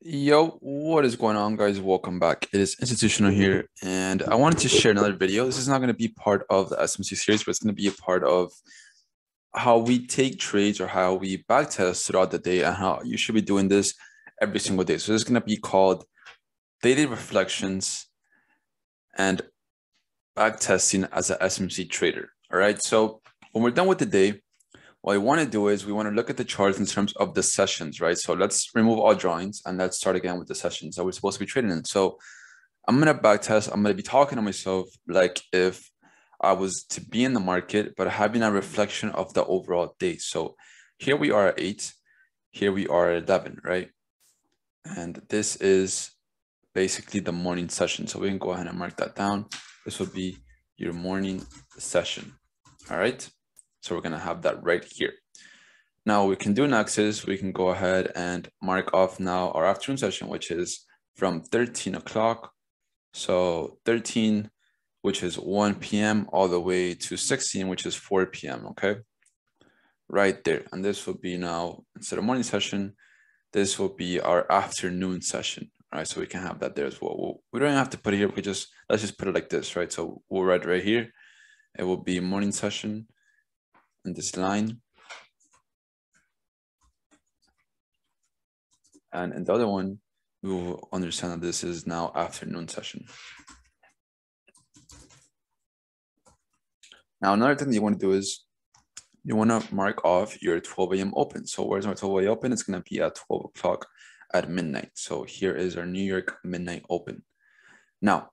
Yo, what is going on, guys? Welcome back. It is Institutional here, and I wanted to share another video. This is not going to be part of the SMC series, but it's going to be a part of how we take trades or how we backtest throughout the day and how you should be doing this every single day. So this is going to be called daily reflections and backtesting as an SMC trader. All right. So when we're done with the day, what we want to do is we want to look at the charts in terms of the sessions, right? So let's remove all drawings and let's start again with the sessions that we're supposed to be trading in. So I'm going to backtest. I'm going to be talking to myself like if I was to be in the market, but having a reflection of the overall day. So here we are at eight, here we are at 11, right? And this is basically the morning session. So we can go ahead and mark that down. This would be your morning session. All right. So we're gonna have that right here. Now we can do next is we can go ahead and mark off now our afternoon session, which is from 13 o'clock. So 13, which is 1 p.m. all the way to 16, which is 4 p.m. Okay. Right there. And this will be now, instead of morning session, this will be our afternoon session. Right. So we can have that there as well we don't have to put it here. We just, let's just put it like this, right? So we'll write right here. It will be morning session in this line. And in the other one, we will understand that this is now afternoon session. Now, another thing you want to do is you want to mark off your 12 a.m. open. So where's our 12 a.m. open? It's going to be at 12 o'clock at midnight. So here is our New York midnight open. Now,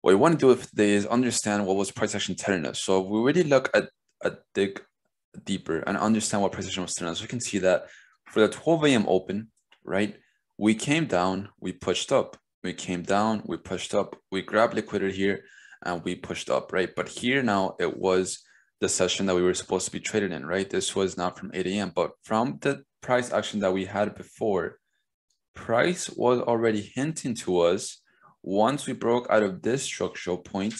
what we want to do today is understand what was price action telling us. So if we really look at a dig deeper and understand what price action was telling So we can see that for the 12 a.m. open, right, we came down, we pushed up. We came down, we pushed up, we grabbed liquidity here, and we pushed up, right? But here now it was the session that we were supposed to be traded in, right? This was not from 8 a.m., but from the price action that we had before, price was already hinting to us once we broke out of this structural point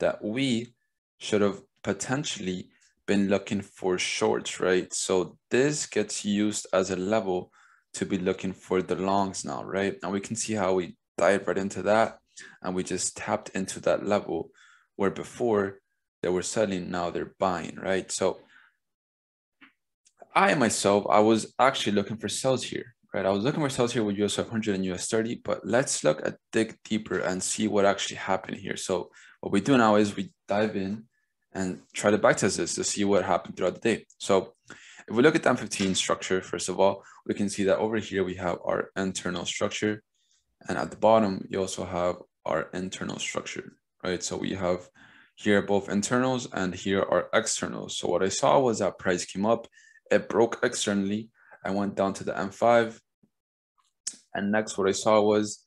that we should have potentially been looking for shorts, right? So this gets used as a level to be looking for the longs now, right? And we can see how we dive right into that and we just tapped into that level where before they were selling, now they're buying, right? So I myself, I was actually looking for sales here, right? I was looking for sales here with US 500 and US 30, but let's look at dig deeper and see what actually happened here. So what we do now is we dive in and try to backtest this to see what happened throughout the day. So if we look at the M15 structure, first of all, we can see that over here we have our internal structure. And at the bottom, you also have our internal structure, right? So we have here both internals and here are externals. So what I saw was that price came up, it broke externally. I went down to the M5. And next what I saw was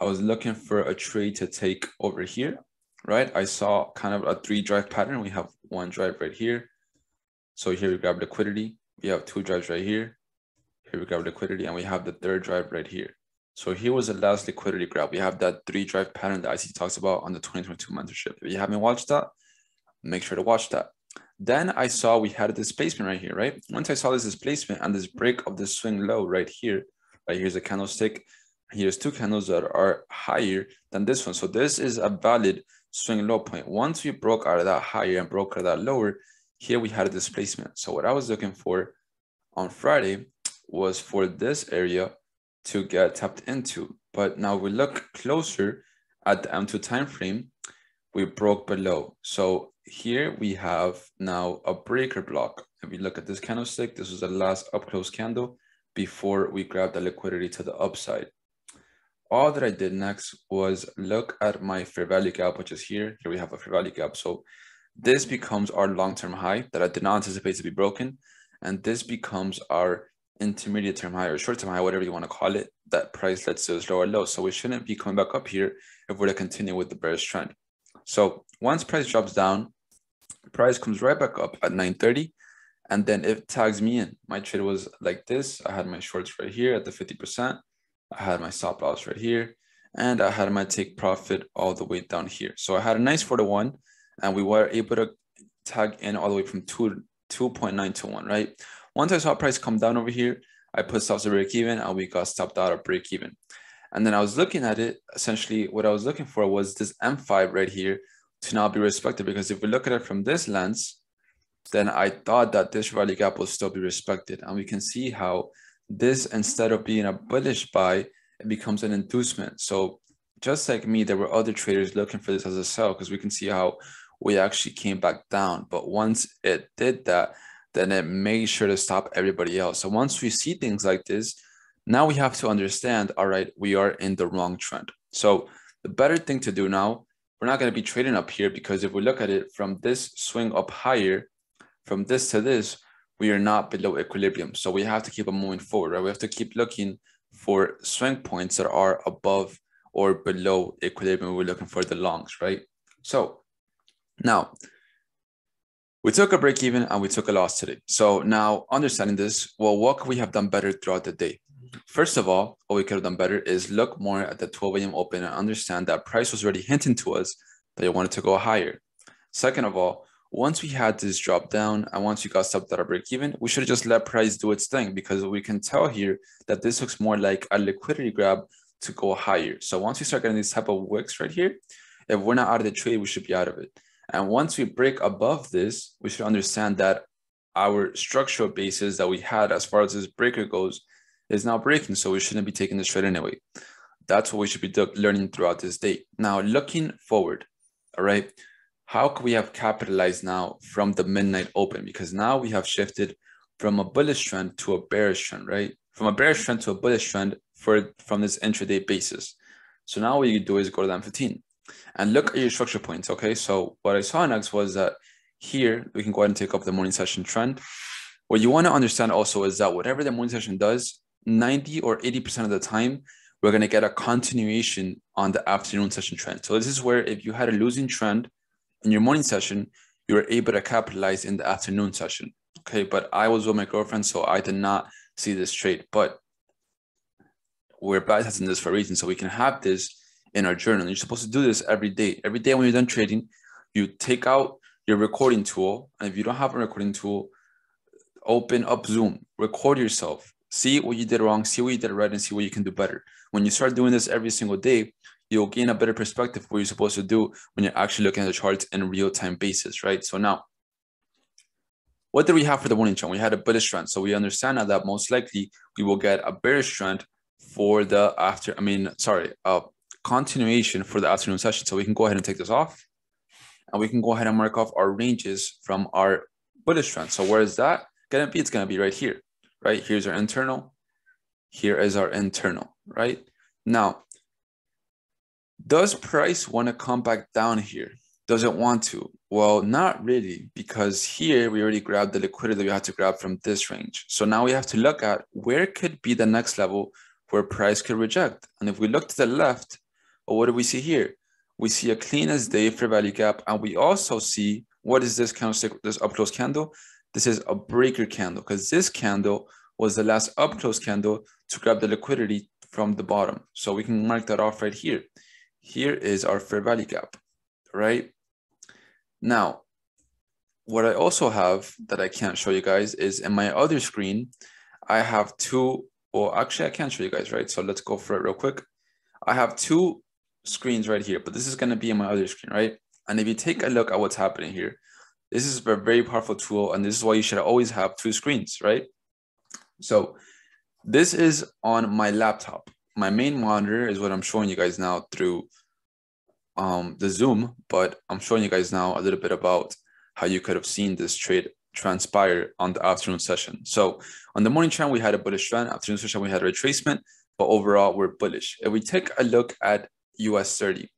I was looking for a trade to take over here right? I saw kind of a three drive pattern. We have one drive right here. So here we grab liquidity. We have two drives right here. Here we grab liquidity and we have the third drive right here. So here was the last liquidity grab. We have that three drive pattern that ICT talks about on the 2022 mentorship. If you haven't watched that, make sure to watch that. Then I saw we had a displacement right here, right? Once I saw this displacement and this break of the swing low right here, right here's a candlestick. Here's two candles that are higher than this one. So this is a valid swing low point. Once we broke out of that higher and broke out of that lower, here we had a displacement. So what I was looking for on Friday was for this area to get tapped into. But now we look closer at the M2 time frame, we broke below. So here we have now a breaker block. If we look at this candlestick, this was the last up close candle before we grabbed the liquidity to the upside all that I did next was look at my fair value gap, which is here. Here we have a fair value gap. So this becomes our long-term high that I did not anticipate to be broken. And this becomes our intermediate term high or short term high, whatever you want to call it, that price let's is lower low. So we shouldn't be coming back up here if we're to continue with the bearish trend. So once price drops down, price comes right back up at 930 and then it tags me in. My trade was like this. I had my shorts right here at the 50%. I had my stop loss right here, and I had my take profit all the way down here. So I had a nice 4 to 1, and we were able to tag in all the way from 2, 2.9 to 1, right? Once I saw price come down over here, I put stops at break even and we got stopped out of break even. And then I was looking at it, essentially what I was looking for was this M5 right here to now be respected because if we look at it from this lens, then I thought that this value gap will still be respected. And we can see how this, mm-hmm. instead of being a bullish buy, it becomes an inducement. So just like me, there were other traders looking for this as a sell because we can see how we actually came back down. But once it did that, then it made sure to stop everybody else. So once we see things like this, now we have to understand, all right, we are in the wrong trend. So the better thing to do now, we're not going to be trading up here because if we look at it from this swing up higher, from this to this, we are not below equilibrium. So we have to keep on moving forward, right? We have to keep looking for swing points that are above or below equilibrium. We're looking for the longs, right? So now we took a break even and we took a loss today. So now understanding this, well, what could we have done better throughout the day? First of all, what we could have done better is look more at the 12 a.m. open and understand that price was already hinting to us that it wanted to go higher. Second of all, once we had this drop down and once we got stopped at a break even, we should just let price do its thing because we can tell here that this looks more like a liquidity grab to go higher. So once we start getting these type of wicks right here, if we're not out of the trade, we should be out of it. And once we break above this, we should understand that our structural basis that we had as far as this breaker goes is now breaking. So we shouldn't be taking this trade anyway. That's what we should be learning throughout this day. Now, looking forward, all right, how can we have capitalized now from the midnight open? Because now we have shifted from a bullish trend to a bearish trend, right? From a bearish trend to a bullish trend for from this intraday basis. So now what you do is go to the M15 and look at your structure points. Okay, so what I saw next was that here we can go ahead and take up the morning session trend. What you want to understand also is that whatever the morning session does, 90 or 80% of the time, we're going to get a continuation on the afternoon session trend. So this is where if you had a losing trend in your morning session, you were able to capitalize in the afternoon session. Okay, but I was with my girlfriend, so I did not see this trade. But we're backtesting this for a reason, so we can have this in our journal. You're supposed to do this every day. Every day when you're done trading, you take out your recording tool, and if you don't have a recording tool, open up Zoom, record yourself, see what you did wrong, see what you did right, and see what you can do better. When you start doing this every single day, you'll gain a better perspective what you're supposed to do when you're actually looking at the charts in real-time basis, right? So now, what did we have for the morning trend? We had a bullish trend. So we understand now that most likely we will get a bearish trend for the after, I mean, sorry, a continuation for the afternoon session. So we can go ahead and take this off and we can go ahead and mark off our ranges from our bullish trend. So where is that to be? It's going to be right here, right? Here's our internal. Here is our internal, right? Now, does price want to come back down here? Does it want to? Well, not really, because here we already grabbed the liquidity we had to grab from this range. So now we have to look at where could be the next level where price could reject. And if we look to the left, well, what do we see here? We see a clean as day fair value gap, and we also see what is this candlestick, this up close candle? This is a breaker candle because this candle was the last up close candle to grab the liquidity from the bottom. So we can mark that off right here here is our fair value gap, right? Now, what I also have that I can't show you guys is in my other screen, I have two, well, actually I can't show you guys, right? So let's go for it real quick. I have two screens right here, but this is gonna be in my other screen, right? And if you take a look at what's happening here, this is a very powerful tool and this is why you should always have two screens, right? So this is on my laptop my main monitor is what I'm showing you guys now through um, the Zoom, but I'm showing you guys now a little bit about how you could have seen this trade transpire on the afternoon session. So on the morning trend, we had a bullish trend. Afternoon session, we had a retracement, but overall, we're bullish. If we take a look at US 30,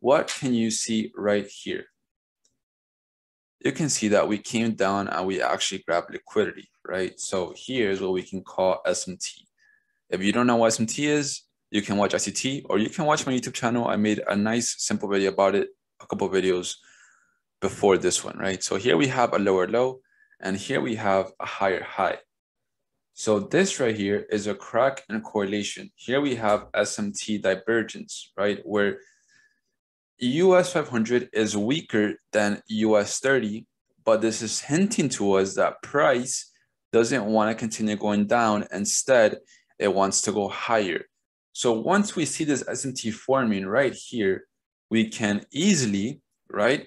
what can you see right here? You can see that we came down and we actually grabbed liquidity, right? So here's what we can call SMT. If you don't know what SMT is, you can watch ICT or you can watch my YouTube channel. I made a nice simple video about it, a couple videos before this one, right? So here we have a lower low and here we have a higher high. So this right here is a crack and correlation. Here we have SMT divergence, right? Where US 500 is weaker than US 30, but this is hinting to us that price doesn't want to continue going down. Instead, it wants to go higher. So once we see this SMT forming right here, we can easily, right,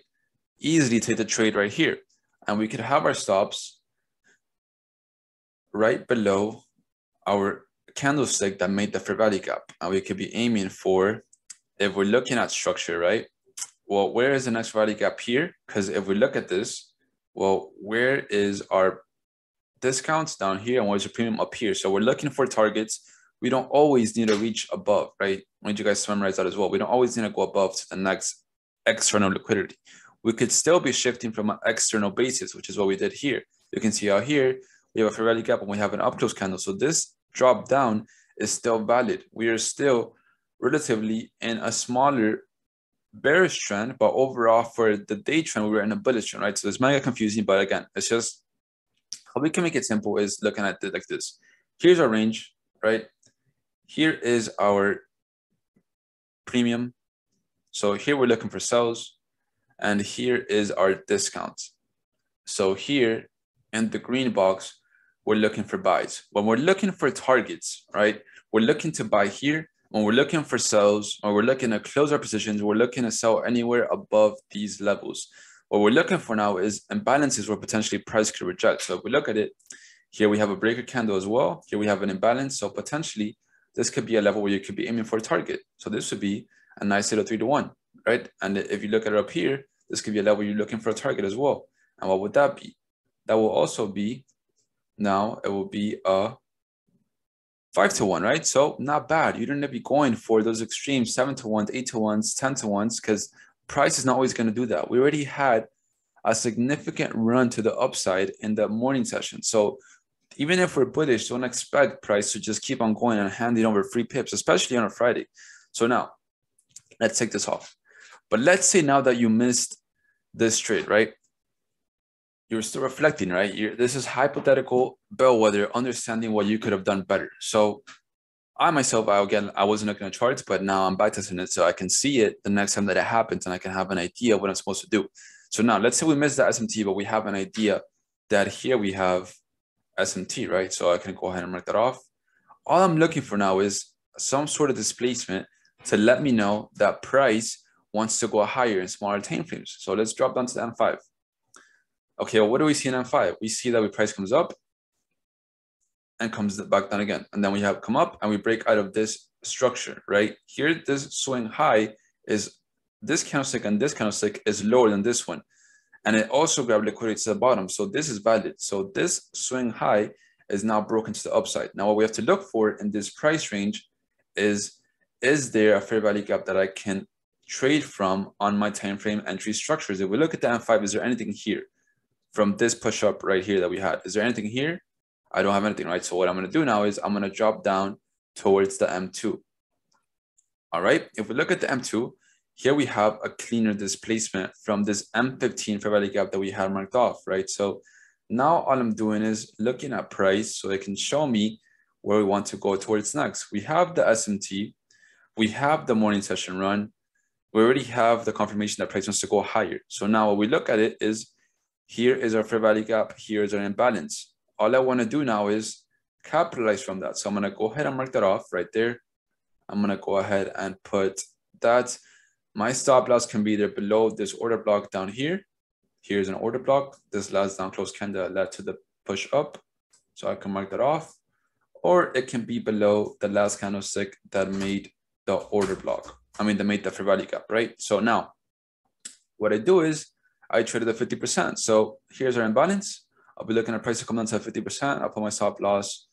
easily take the trade right here. And we could have our stops right below our candlestick that made the fair value gap. And we could be aiming for, if we're looking at structure, right? Well, where is the next value gap here? Because if we look at this, well, where is our discounts down here and where's your premium up here? So we're looking for targets. We don't always need to reach above, right? I need you guys to memorize that as well. We don't always need to go above to the next external liquidity. We could still be shifting from an external basis, which is what we did here. You can see out here, we have a value gap and we have an up close candle. So this drop down is still valid. We are still relatively in a smaller bearish trend, but overall for the day trend, we were in a bullish trend, right? So it's mega confusing, but again, it's just how we can make it simple is looking at it like this. Here's our range, right? Here is our premium. So here we're looking for sells, and here is our discount. So here in the green box, we're looking for buys. When we're looking for targets, right? We're looking to buy here when we're looking for sells or we're looking to close our positions, we're looking to sell anywhere above these levels. What we're looking for now is imbalances where potentially price could reject. So if we look at it, here we have a breaker candle as well. Here we have an imbalance. So potentially this could be a level where you could be aiming for a target. So this would be a nice little three to one, right? And if you look at it up here, this could be a level you're looking for a target as well. And what would that be? That will also be, now it will be a five to one, right? So not bad. You don't need to be going for those extremes, seven to ones, eight to ones, 10 to ones, because price is not always going to do that. We already had a significant run to the upside in the morning session. So even if we're bullish, don't expect price to just keep on going and handing over free pips, especially on a Friday. So now let's take this off. But let's say now that you missed this trade, right? you're still reflecting, right? You're, this is hypothetical bellwether, understanding what you could have done better. So I myself, I again, I wasn't looking at charts, but now I'm backtesting it so I can see it the next time that it happens and I can have an idea what I'm supposed to do. So now let's say we missed the SMT, but we have an idea that here we have SMT, right? So I can go ahead and mark that off. All I'm looking for now is some sort of displacement to let me know that price wants to go higher in smaller time frames. So let's drop down to the M5. Okay, well, what do we see in M5? We see that the price comes up and comes back down again. And then we have come up and we break out of this structure, right? Here, this swing high is this candlestick and this candlestick is lower than this one. And it also grabbed liquidity to the bottom. So this is valid. So this swing high is now broken to the upside. Now what we have to look for in this price range is, is there a fair value gap that I can trade from on my time frame entry structures? If we look at the M5, is there anything here? from this push up right here that we had. Is there anything here? I don't have anything, right? So what I'm going to do now is I'm going to drop down towards the M2. All right. If we look at the M2, here we have a cleaner displacement from this M15 fair value gap that we had marked off, right? So now all I'm doing is looking at price so it can show me where we want to go towards next. We have the SMT, we have the morning session run, we already have the confirmation that price wants to go higher. So now what we look at it is here is our fair value gap. Here is our imbalance. All I want to do now is capitalize from that. So I'm going to go ahead and mark that off right there. I'm going to go ahead and put that. My stop loss can be either below this order block down here. Here's an order block. This last down close candle led to the push up. So I can mark that off. Or it can be below the last candlestick that made the order block. I mean, that made the fair value gap, right? So now what I do is I traded at 50%. So here's our imbalance. I'll be looking at price to come down to 50%. I'll put my stop loss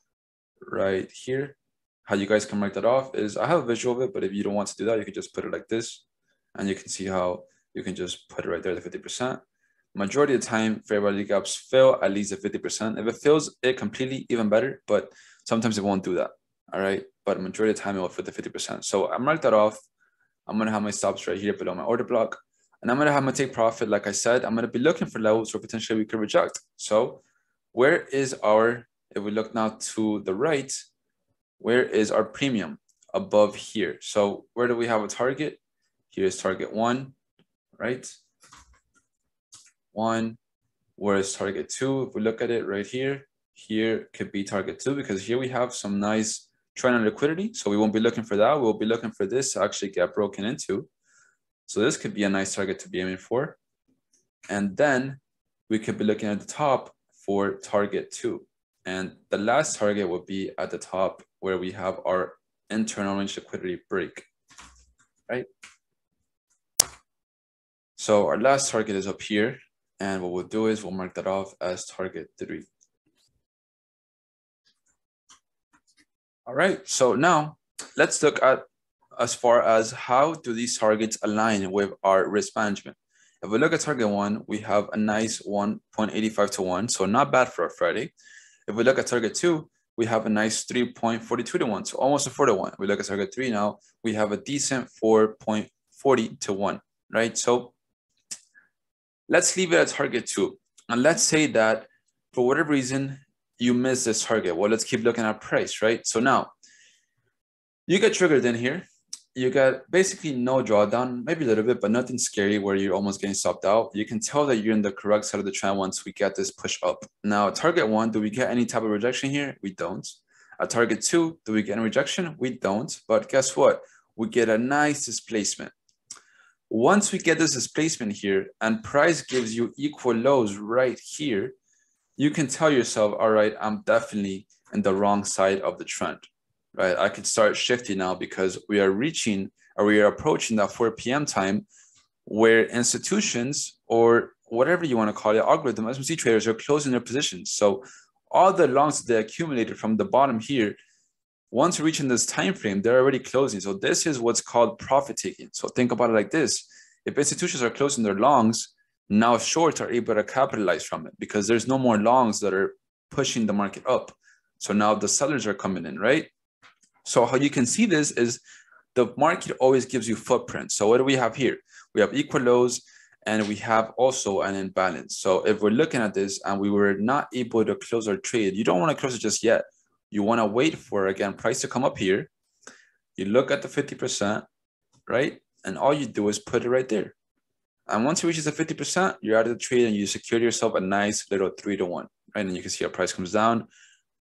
right here. How you guys can mark that off is I have a visual of it, but if you don't want to do that, you can just put it like this. And you can see how you can just put it right there at 50%. Majority of the time, fair value gaps fail at least at 50%. If it fails it completely, even better, but sometimes it won't do that. All right. But majority of the time it will fit the 50%. So I mark that off. I'm gonna have my stops right here below my order block. And I'm going to have my take profit. Like I said, I'm going to be looking for levels where potentially we could reject. So where is our, if we look now to the right, where is our premium above here? So where do we have a target? Here's target one, right? One, where is target two? If we look at it right here, here could be target two because here we have some nice trend on liquidity. So we won't be looking for that. We'll be looking for this to actually get broken into. So this could be a nice target to be aiming for. And then we could be looking at the top for target two. And the last target would be at the top where we have our internal range liquidity break, right? So our last target is up here. And what we'll do is we'll mark that off as target three. All right, so now let's look at as far as how do these targets align with our risk management. If we look at target one, we have a nice 1.85 to one, so not bad for a Friday. If we look at target two, we have a nice 3.42 to one, so almost a four to one. We look at target three now, we have a decent 4.40 to one, right? So let's leave it at target two. And let's say that for whatever reason, you miss this target. Well, let's keep looking at price, right? So now you get triggered in here. You get basically no drawdown, maybe a little bit, but nothing scary where you're almost getting stopped out. You can tell that you're in the correct side of the trend once we get this push up. Now, target one, do we get any type of rejection here? We don't. At target two, do we get any rejection? We don't. But guess what? We get a nice displacement. Once we get this displacement here and price gives you equal lows right here, you can tell yourself, all right, I'm definitely in the wrong side of the trend, right? I could start shifting now because we are reaching or we are approaching that 4 p.m. time where institutions or whatever you want to call it, algorithm, SMC traders are closing their positions. So all the longs they accumulated from the bottom here, once reaching this time frame, they're already closing. So this is what's called profit taking. So think about it like this. If institutions are closing their longs, now shorts are able to capitalize from it because there's no more longs that are pushing the market up. So now the sellers are coming in, right? So how you can see this is the market always gives you footprints. So what do we have here? We have equal lows and we have also an imbalance. So if we're looking at this and we were not able to close our trade, you don't want to close it just yet. You want to wait for, again, price to come up here. You look at the 50%, right? And all you do is put it right there. And once it reaches the 50%, you're out of the trade and you secure yourself a nice little three to one, right? And you can see our price comes down,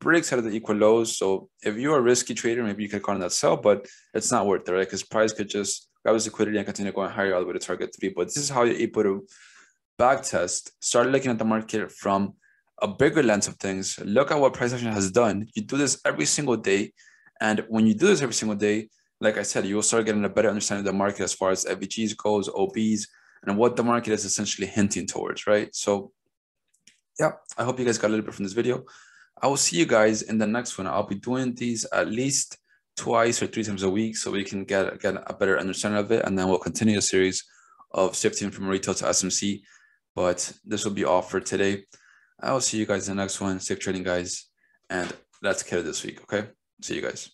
out of the equal lows. So if you're a risky trader, maybe you could call on that sell, but it's not worth it, right? Because price could just grab his liquidity and continue going higher all the way to target three. But this is how you're able to back test, start looking at the market from a bigger lens of things. Look at what price action has done. You do this every single day. And when you do this every single day, like I said, you'll start getting a better understanding of the market as far as FVGs goes, OBs, and what the market is essentially hinting towards, right? So yeah, I hope you guys got a little bit from this video. I will see you guys in the next one. I'll be doing these at least twice or three times a week so we can get, get a better understanding of it. And then we'll continue a series of shifting from retail to SMC. But this will be all for today. I will see you guys in the next one. Safe trading, guys. And let's get it this week. Okay. See you guys.